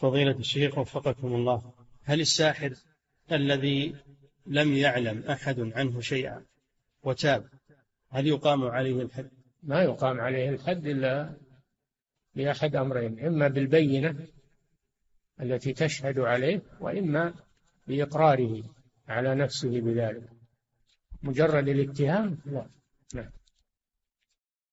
فضيلة الشيخ وفقكم الله. هل الساحر الذي لم يعلم أحد عنه شيئا وتاب هل يقام عليه الحد؟ ما يقام عليه الحد إلا لأحد أمرين إما بالبينة التي تشهد عليه وإما بإقراره على نفسه بذلك. مجرد الاتهام لا. نعم.